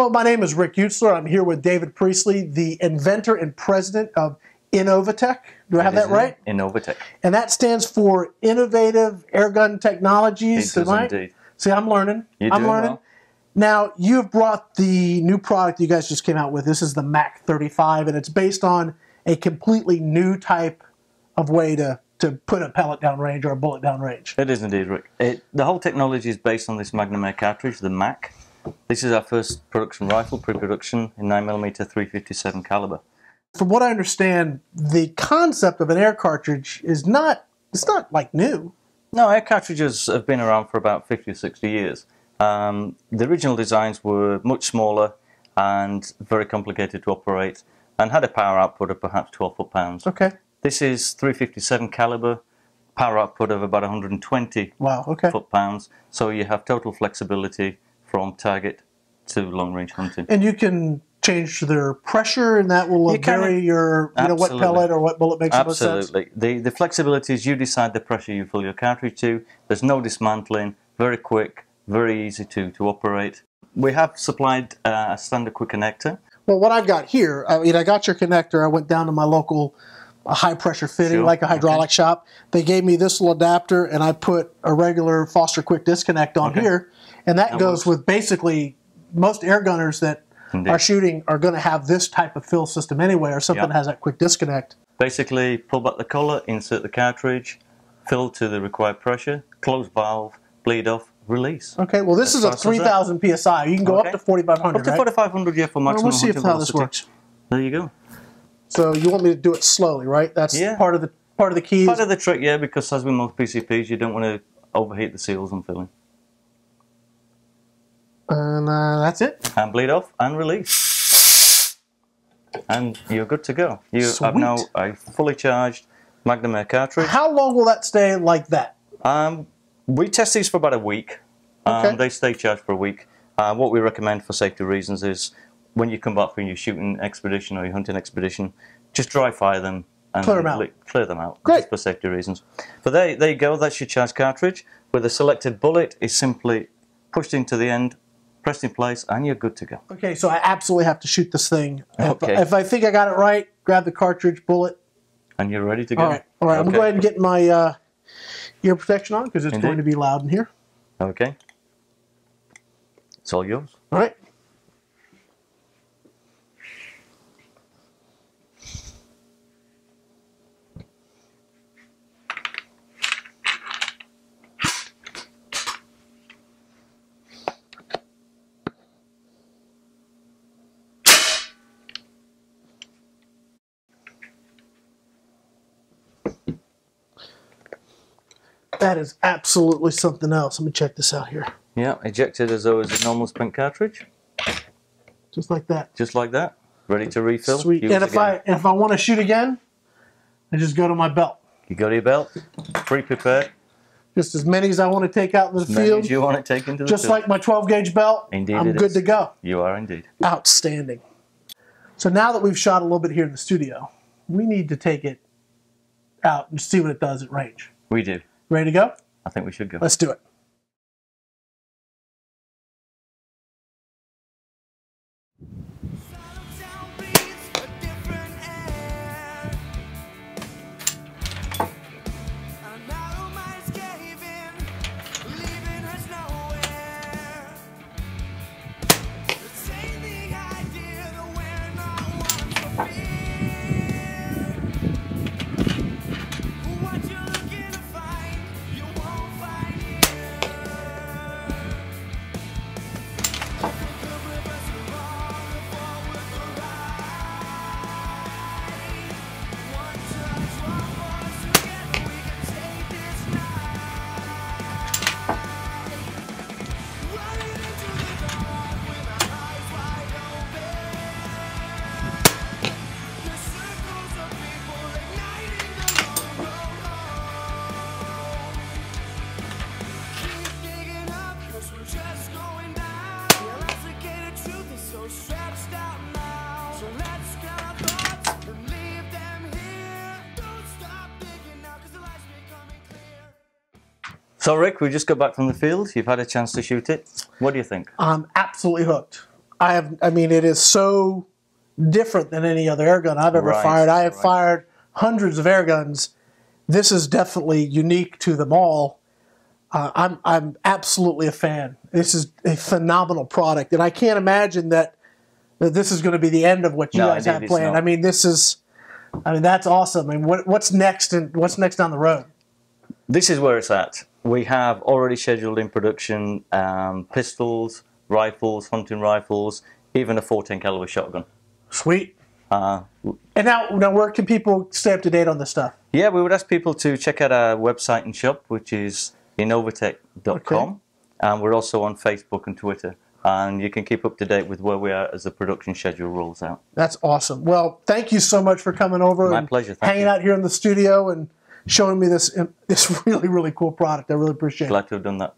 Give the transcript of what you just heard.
Hello, my name is Rick Eutsler. I'm here with David Priestley, the inventor and president of Inovairtech. Do I have that, right? Inovairtech. And that stands for Innovative Airgun Technologies. It does indeed. See, I'm learning. You're I'm learning. well. Now, you've brought the new product you guys just came out with. This is the Mac 35, and it's based on a completely new type of way to, to put a pellet down range or a bullet down range. It is indeed, Rick. It, the whole technology is based on this Magnum Air cartridge, the MAC. This is our first production rifle, pre-production in 9mm 357 caliber. From what I understand, the concept of an air cartridge is not it's not like new. No, air cartridges have been around for about 50 or 60 years. Um, the original designs were much smaller and very complicated to operate and had a power output of perhaps 12 foot-pounds. Okay. This is 357 caliber, power output of about 120 Wow. Okay. foot-pounds, so you have total flexibility from target to long-range hunting. And you can change their pressure, and that will You can- your you know what pellet or what bullet makes the most sense. Absolutely. The, the flexibility is you decide the pressure you fill your cartridge to. There's no dismantling, very quick, very easy to, to operate. We have supplied uh, a standard quick connector. Well, what I've got here, I mean, I got your connector. I went down to my local uh, high pressure fitting, Sure, like a hydraulic shop. They gave me this little adapter, and I put a regular Foster Quick Disconnect on Okay. here, and that, That goes works. with basically most air gunners that Indeed. are shooting are going to have this type of fill system anyway, or something Yeah. that has that quick disconnect. Basically, pull back the collar, insert the cartridge, fill to the required pressure, close valve, bleed off, release. Okay, well, this As is a fast as that. 3,000 psi. You can go Okay. up to 4,500. Up to right? 4500 yeah for Well, maximum let's see if how this works. There you go. So you want me to do it slowly, right? That's Yeah. part of the part of the key. Part of the trick, yeah, because as with most PCPs, you don't want to overheat the seals on filling. and uh, that's it. and bleed off and release. And you're good to go. You have now a fully charged Magnum Air cartridge. How long will that stay like that? Um, we test these for about a week. Um, Okay. They stay charged for a week. Uh, what we recommend for safety reasons is when you come back from your shooting expedition or your hunting expedition, just dry fire them and Clear 'em out. li- clear them out Great. just for safety reasons. But there, there you go. That's your charged cartridge. With a selected bullet, is simply pushed into the end, pressed in place, and you're good to go. Okay, so I absolutely have to shoot this thing. If- Okay. If, I think I got it right, grab the cartridge, bullet. And you're ready to go. All right, all right. I'm going to go ahead and get my uh, ear protection on because it's Indeed. going to be loud in here. Okay. It's all yours. All right. That is absolutely something else. Let me check this out here. Yeah, ejected as though it's a normal spent cartridge, Just like that. just like that. Ready to refill. Sweet. Use And if again. I if I want to shoot again, I just go to my belt. You got your belt, pre-prepared, Just as many as I want to take out in the as many field. you want to take into the just field. like my 12 gauge belt. Indeed I'm good is. to go. You are indeed. Outstanding. So now that we've shot a little bit here in the studio, we need to take it out and see what it does at range. We do. Ready to go? I think we should go. Let's do it. So, Rick, we just got back from the field. You've had a chance to shoot it. What do you think? I'm absolutely hooked. I have. I mean, it is so different than any other air gun I've ever Right, fired. I have right. fired hundreds of air guns. This is definitely unique to them all. Uh, I'm I'm absolutely a fan. This is a phenomenal product, and I can't imagine that that this is going to be the end of what you No, guys have planned. I mean, this is. I mean, that's awesome. I mean, what, what's next and what's next down the road? This is where it's at. We have already scheduled in production um, pistols, rifles, hunting rifles, even a 14 caliber shotgun. Sweet. Uh, And now, now, where can people stay up to date on this stuff? yeah, we would ask people to check out our website and shop, which is inovairtech.com. Okay. And we're also on Facebook and Twitter. And you can keep up to date with where we are as the production schedule rolls out. That's awesome. Well, thank you so much for coming over My and pleasure. Thank hanging you. out here in the studio and showing me this this really really cool product. I really appreciate it. Glad to have done that.